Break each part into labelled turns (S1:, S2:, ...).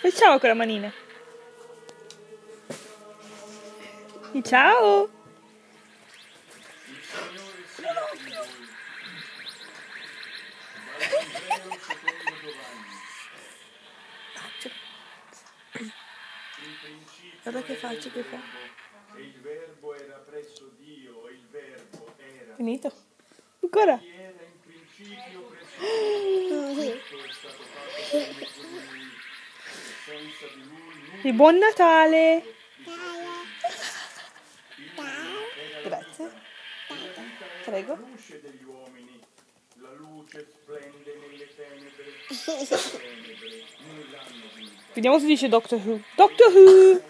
S1: Facciamo con la manina. Ciao! Guarda che faccio che fa.
S2: E il verbo era presso Dio e il verbo era.
S1: Finito? Ancora?
S2: Era in principio e
S1: buon Natale! Grazie. Prego. Vediamo se dice Doctor Who. Doctor Who!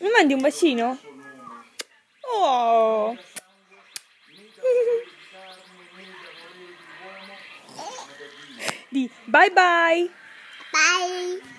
S1: Mi mandi un bacino? Oh! Di bye bye!
S3: Bye!